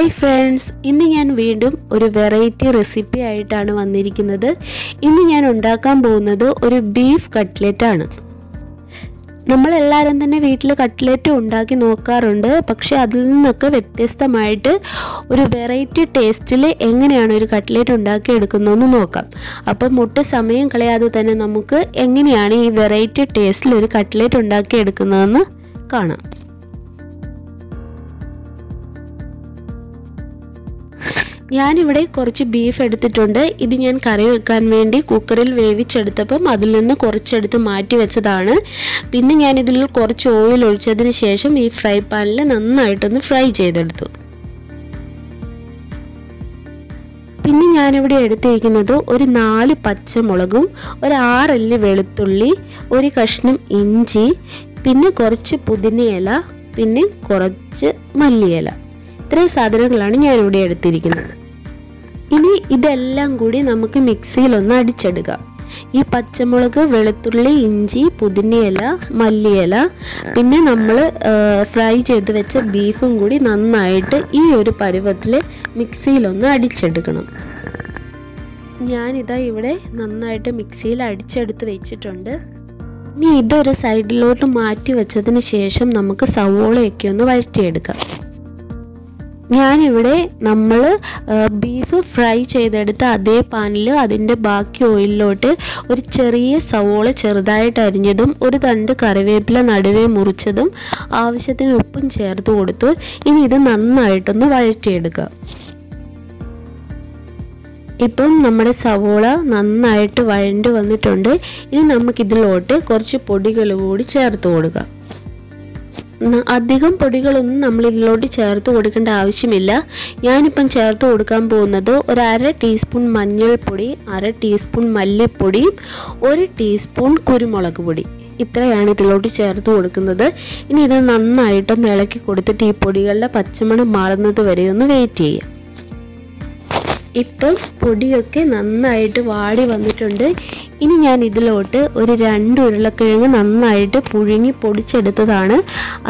Hi friends ഇന്ന് ഞാൻ വീണ്ടും ഒരു വെറൈറ്റി റെസിപ്പി ആയിട്ടാണ് വന്നിരിക്കുന്നത്. ഇന്ന് ഞാൻ ഉണ്ടാക്കാൻ പോകുന്നത് ഒരു ബീഫ് കട്ട്ലറ്റ് ആണ്. നമ്മളെല്ലാവരും തന്നെ വീട്ടിൽ കട്ട്ലറ്റ് ഉണ്ടാക്കി നോക്കാറുണ്ട്. പക്ഷേ അതിൽ നിന്നൊക്കെ വ്യത്യസ്തമായിട്ട് ഒരു വെറൈറ്റി ടേസ്റ്റിൽ എങ്ങനെയാണ് ഒരു കട്ട്ലറ്റ് ഉണ്ടാക്കി എടുക്കുന്നതെന്ന് നോക്കാം. അപ്പം മുട്ട സമയം കളയാതെ തന്നെ നമുക്ക് എങ്ങനെയാണ് ഈ വെറൈറ്റി ടേസ്റ്റിൽ ഒരു കട്ട്ലറ്റ് ഉണ്ടാക്കി എടുക്കുന്നതെന്ന് കാണാം. ഞാനിവിടെ കുറച്ച് ബീഫ് എടുത്തിട്ടുണ്ട്. ഇത് ഞാൻ കറി വെക്കാൻ വേണ്ടി കുക്കറിൽ വേവിച്ചെടുത്തപ്പം അതിൽ നിന്ന് കുറച്ചെടുത്ത് മാറ്റി വെച്ചതാണ്. പിന്നെ ഞാൻ ഇതിൽ കുറച്ച് ഓയിൽ ഒഴിച്ചതിന് ശേഷം ഈ ഫ്രൈ പാനിൽ നന്നായിട്ടൊന്ന് ഫ്രൈ ചെയ്തെടുത്തു. പിന്നെ ഞാനിവിടെ എടുത്തിരിക്കുന്നത് ഒരു നാല് പച്ചമുളകും ഒരു ആറല്ലി വെളുത്തുള്ളി ഒരു കഷ്ണം ഇഞ്ചി പിന്നെ കുറച്ച് പുതിനയില പിന്നെ കുറച്ച് മല്ലിയില. ഇത്രയും സാധനങ്ങളാണ് ഞാനിവിടെ എടുത്തിരിക്കുന്നത്. ഇനി ഇതെല്ലാം കൂടി നമുക്ക് മിക്സിയിൽ ഒന്ന് അടിച്ചെടുക്കാം. ഈ പച്ചമുളക് വെളുത്തുള്ളി ഇഞ്ചി പുതിനയില മല്ലിയില പിന്നെ നമ്മൾ ഫ്രൈ ചെയ്ത് വെച്ച ബീഫും കൂടി നന്നായിട്ട് ഈ ഒരു പരുവത്തിൽ മിക്സിയിലൊന്ന് അടിച്ചെടുക്കണം. ഞാനിതാ ഇവിടെ നന്നായിട്ട് മിക്സിയിൽ അടിച്ചെടുത്ത് വെച്ചിട്ടുണ്ട്. ഇനി ഇതൊരു സൈഡിലോട്ട് മാറ്റി വെച്ചതിന് ശേഷം നമുക്ക് സവോളയൊക്കെ ഒന്ന് വഴറ്റിയെടുക്കാം. ഞാനിവിടെ നമ്മൾ ബീഫ് ഫ്രൈ ചെയ്തെടുത്ത അതേ പാനിൽ അതിന്റെ ബാക്കി ഓയിലിലോട്ട് ഒരു ചെറിയ സവോള ചെറുതായിട്ട് അരിഞ്ഞതും ഒരു തണ്ട് കറിവേപ്പില നടുവേ മുറിച്ചതും ആവശ്യത്തിന് ഉപ്പും ചേർത്ത് കൊടുത്തു ഇനി ഇത് നന്നായിട്ടൊന്ന് വഴറ്റിയെടുക്കുക. ഇപ്പം നമ്മുടെ സവോള നന്നായിട്ട് വഴണ്ട് വന്നിട്ടുണ്ട്. ഇനി നമുക്കിതിലോട്ട് കുറച്ച് പൊടികൾ കൂടി ചേർത്ത് കൊടുക്കാം അധികം പൊടികളൊന്നും നമ്മൾ ഇതിലോട്ട് ചേർത്ത് കൊടുക്കേണ്ട ആവശ്യമില്ല. ഞാനിപ്പം ചേർത്ത് കൊടുക്കാൻ പോകുന്നത് ഒരു അര ടീസ്പൂൺ മഞ്ഞൾപ്പൊടി അര ടീസ്പൂൺ മല്ലിപ്പൊടി ഒരു ടീസ്പൂൺ കുരുമുളക് പൊടി. ഇത്രയാണ് ഇതിലോട്ട് ചേർത്ത് കൊടുക്കുന്നത്. ഇനി ഇത് നന്നായിട്ടൊന്ന് ഇളക്കി കൊടുത്തിട്ട് ഈ പൊടികളുടെ പച്ചമണം മാറുന്നത് വരെ ഒന്ന് വെയിറ്റ് ചെയ്യാം ഇപ്പം പൊടിയൊക്കെ നന്നായിട്ട് വാടി വന്നിട്ടുണ്ട്. ഇനി ഞാൻ ഇതിലോട്ട് ഒരു രണ്ട് ഉരുളക്കിഴങ്ങ് നന്നായിട്ട് പുഴുങ്ങി പൊടിച്ചെടുത്തതാണ്.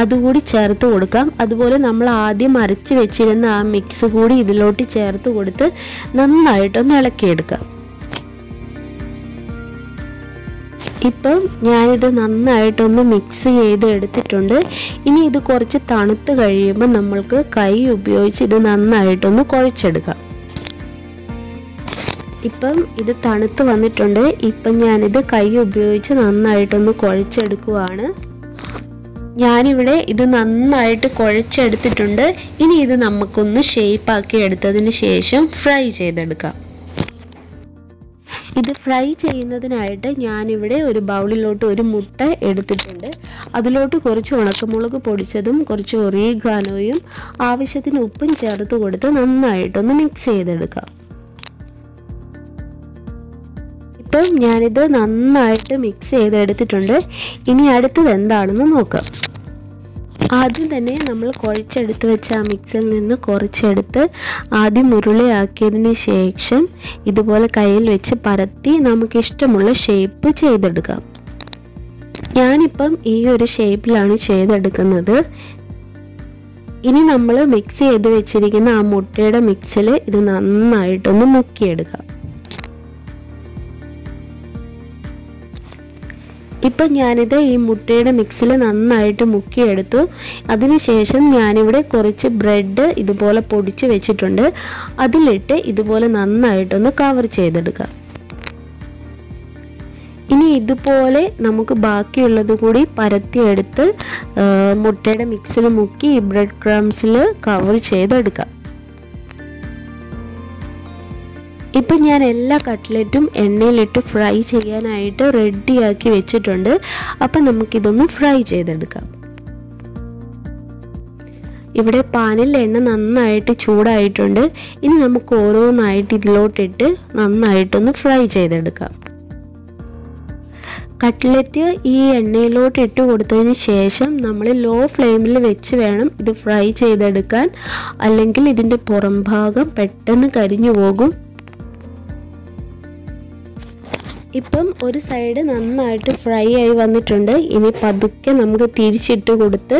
അതുകൂടി ചേർത്ത് കൊടുക്കാം. അതുപോലെ നമ്മൾ ആദ്യം അരച്ച് വെച്ചിരുന്ന ആ മിക്സ് കൂടി ഇതിലോട്ട് ചേർത്ത് കൊടുത്ത് നന്നായിട്ടൊന്ന് ഇളക്കിയെടുക്കാം. ഇപ്പം ഞാനിത് നന്നായിട്ടൊന്ന് മിക്സ് ചെയ്ത് എടുത്തിട്ടുണ്ട്. ഇനി ഇത് കുറച്ച് തണുത്ത് കഴിയുമ്പോൾ നമ്മൾക്ക് കൈ ഉപയോഗിച്ച് ഇത് നന്നായിട്ടൊന്ന് കുഴച്ചെടുക്കാം. ഇപ്പം ഇത് തണുത്ത് വന്നിട്ടുണ്ട്. ഇപ്പം ഞാനിത് കൈ ഉപയോഗിച്ച് നന്നായിട്ടൊന്ന് കുഴച്ചെടുക്കുവാണ്. ഞാനിവിടെ ഇത് നന്നായിട്ട് കുഴച്ചെടുത്തിട്ടുണ്ട്. ഇനി ഇത് നമുക്കൊന്ന് ഷേപ്പാക്കി എടുത്തതിന് ശേഷം ഫ്രൈ ചെയ്തെടുക്കാം. ഇത് ഫ്രൈ ചെയ്യുന്നതിനായിട്ട് ഞാനിവിടെ ഒരു ബൗളിലോട്ട് ഒരു മുട്ട എടുത്തിട്ടുണ്ട്. അതിലോട്ട് കുറച്ച് ഉണക്കമുളക് പൊടിച്ചതും കുറച്ച് ഒറീഗാനോയും ആവശ്യത്തിന് ഉപ്പും ചേർത്ത് കൊടുത്ത് നന്നായിട്ടൊന്ന് മിക്സ് ചെയ്തെടുക്കാം. ഇപ്പം ഞാനിത് നന്നായിട്ട് മിക്സ് ചെയ്തെടുത്തിട്ടുണ്ട്. ഇനി അടുത്തത് എന്താണെന്ന് നോക്കാം. ആദ്യം തന്നെ നമ്മൾ കുഴച്ചെടുത്ത് വെച്ച ആ മിക്സിൽ നിന്ന് കുറച്ചെടുത്ത് ആദ്യം ഉരുളയാക്കിയതിന് ശേഷം ഇതുപോലെ കയ്യിൽ വെച്ച് പരത്തി നമുക്ക് ഇഷ്ടമുള്ള ഷേപ്പ് ചെയ്തെടുക്കാം. ഞാനിപ്പം ഈ ഒരു ഷേപ്പിലാണ് ചെയ്തെടുക്കുന്നത്. ഇനി നമ്മൾ മിക്സ് ചെയ്ത് വെച്ചിരിക്കുന്ന ആ മുട്ടയുടെ മിക്സിൽ ഇത് നന്നായിട്ടൊന്ന് മുക്കിയെടുക്കാം. ഇപ്പം ഞാനിത് ഈ മുട്ടയുടെ മിക്സിൽ നന്നായിട്ട് മുക്കിയെടുത്തു. അതിനുശേഷം ഞാനിവിടെ കുറച്ച് ബ്രെഡ് ഇതുപോലെ പൊടിച്ച് വെച്ചിട്ടുണ്ട്. അതിലിട്ട് ഇതുപോലെ നന്നായിട്ടൊന്ന് കവർ ചെയ്തെടുക്കുക ഇനി ഇതുപോലെ നമുക്ക് ബാക്കിയുള്ളത് കൂടി പരത്തിയെടുത്ത് മുട്ടയുടെ മിക്സിൽ മുക്കി ബ്രെഡ് ക്രംസിൽ കവർ ചെയ്തെടുക്കാം. ഇപ്പം ഞാൻ എല്ലാ കട്ട്ലറ്റും എണ്ണയിലിട്ട് ഫ്രൈ ചെയ്യാനായിട്ട് റെഡിയാക്കി വെച്ചിട്ടുണ്ട്. അപ്പം നമുക്കിതൊന്ന് ഫ്രൈ ചെയ്തെടുക്കാം. ഇവിടെ പാനിൽ എണ്ണ നന്നായിട്ട് ചൂടായിട്ടുണ്ട്. ഇനി നമുക്ക് ഓരോന്നായിട്ട് ഇതിലോട്ടിട്ട് നന്നായിട്ടൊന്ന് ഫ്രൈ ചെയ്തെടുക്കാം. കട്ട്ലറ്റ് ഈ എണ്ണയിലോട്ട് ഇട്ട് കൊടുത്തതിന് ശേഷം നമ്മൾ ലോ ഫ്ലെയിമിൽ വെച്ച് വേണം ഇത് ഫ്രൈ ചെയ്തെടുക്കാൻ. അല്ലെങ്കിൽ ഇതിന്റെ പുറംഭാഗം പെട്ടെന്ന് കരിഞ്ഞു പോകും. ഇപ്പം ഒരു സൈഡ് നന്നായിട്ട് ഫ്രൈ ആയി വന്നിട്ടുണ്ട്. ഇനി പതുക്കെ നമുക്ക് തിരിച്ചിട്ട് കൊടുത്ത്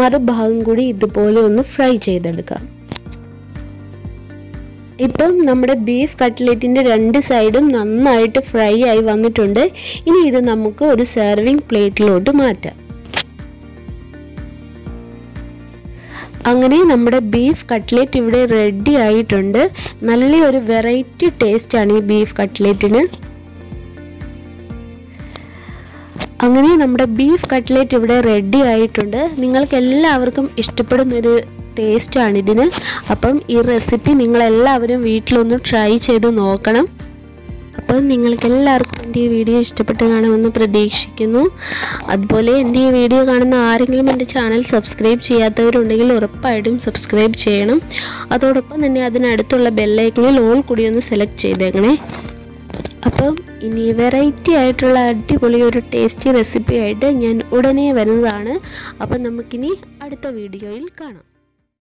മറുഭാഗം കൂടി ഇതുപോലെ ഒന്ന് ഫ്രൈ ചെയ്തെടുക്കാം. ഇപ്പം നമ്മുടെ ബീഫ് കട്ട്ലറ്റിന്റെ രണ്ട് സൈഡും നന്നായിട്ട് ഫ്രൈ ആയി വന്നിട്ടുണ്ട്. ഇനി ഇത് നമുക്ക് ഒരു സെർവിങ് പ്ലേറ്റിലോട്ട് മാറ്റാം. അങ്ങനെ നമ്മുടെ ബീഫ് കട്ട്ലറ്റ് ഇവിടെ റെഡി ആയിട്ടുണ്ട്. നല്ലൊരു വെറൈറ്റി ടേസ്റ്റാണ് ഈ ബീഫ് കട്ട്ലറ്റിന് അങ്ങനെ നമ്മുടെ ബീഫ് കട്ട്ലേറ്റ് ഇവിടെ റെഡി ആയിട്ടുണ്ട്. നിങ്ങൾക്ക് എല്ലാവർക്കും ഇഷ്ടപ്പെടുന്നൊരു ടേസ്റ്റാണ് ഇതിന്. അപ്പം ഈ റെസിപ്പി നിങ്ങളെല്ലാവരും വീട്ടിലൊന്ന് ട്രൈ ചെയ്ത് നോക്കണം. അപ്പം നിങ്ങൾക്ക് എല്ലാവർക്കും എന്റെ ഈ വീഡിയോ ഇഷ്ടപ്പെട്ട് കാണുമെന്ന് പ്രതീക്ഷിക്കുന്നു. അതുപോലെ എന്റെ ഈ വീഡിയോ കാണുന്ന ആരെങ്കിലും എന്റെ ചാനൽ സബ്സ്ക്രൈബ് ചെയ്യാത്തവരുണ്ടെങ്കിൽ ഉറപ്പായിട്ടും സബ്സ്ക്രൈബ് ചെയ്യണം. അതോടൊപ്പം തന്നെ അതിനടുത്തുള്ള ബെല്ലൈക്കണിൽ ഓൾ കൂടി ഒന്ന് സെലക്ട് ചെയ്തേക്കണേ. അപ്പം ഇനി വെറൈറ്റി ആയിട്ടുള്ള അടിപൊളി ഒരു ടേസ്റ്റി റെസിപ്പി ആയിട്ട് ഞാൻ ഉടനെ വരുന്നതാണ്. അപ്പം നമുക്കിനി അടുത്ത വീഡിയോയിൽ കാണാം.